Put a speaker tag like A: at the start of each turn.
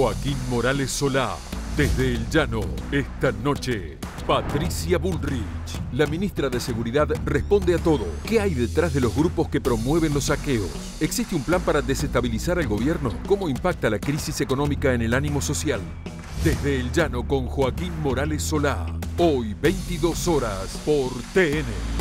A: Joaquín Morales Solá. Desde el llano, esta noche, Patricia Bullrich, la ministra de Seguridad, responde a todo. ¿Qué hay detrás de los grupos que promueven los saqueos? ¿Existe un plan para desestabilizar al gobierno? ¿Cómo impacta la crisis económica en el ánimo social? Desde el llano con Joaquín Morales Solá. Hoy, 22 horas, por TN.